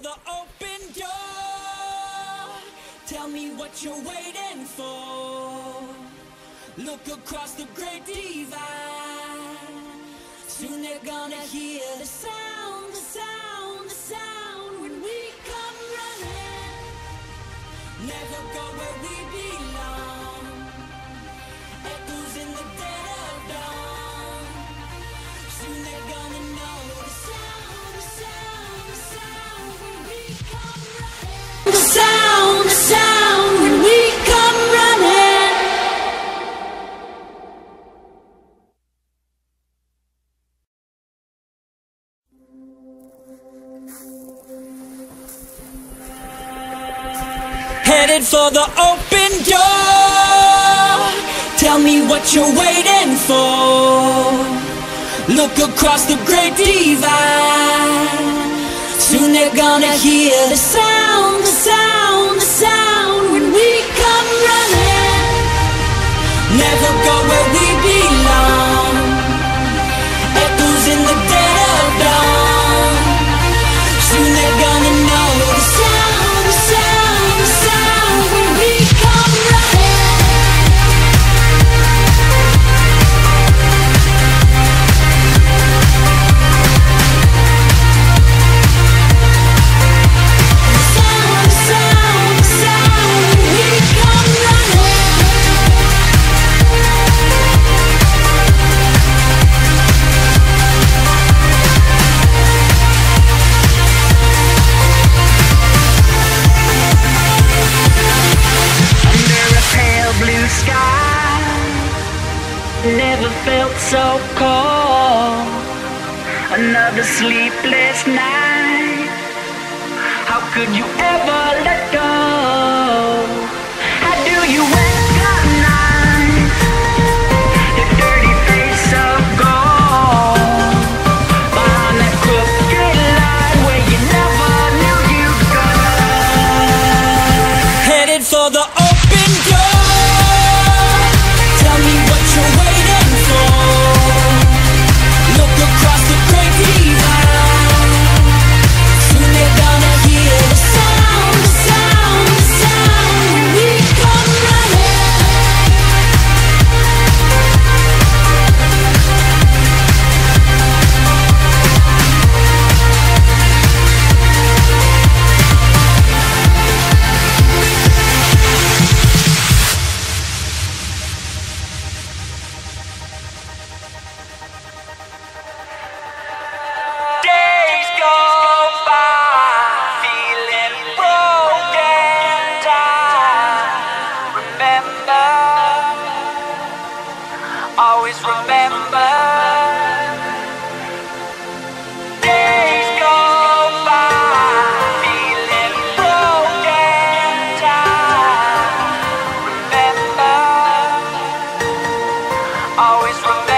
the open door. Tell me what you're waiting for. Look across the great divide. Soon they're gonna hear the sound, the sound, the sound when we come running. Never go where we belong. Headed for the open door. Tell me what you're waiting for. Look across the great divide. Soon they're gonna hear the sound, the sound, the sound so cold. Another sleepless night. How could you ever let go? How do you dirty face of gold behind that crooked line where you never knew you'd go? Headed for the always remember.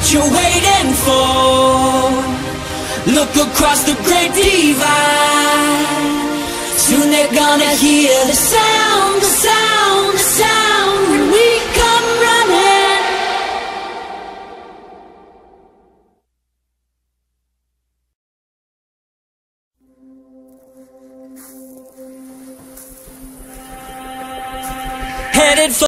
What you're waiting for. Look across the great divide. Soon they're gonna hear the sound, the sound, the sound when we come running. Headed for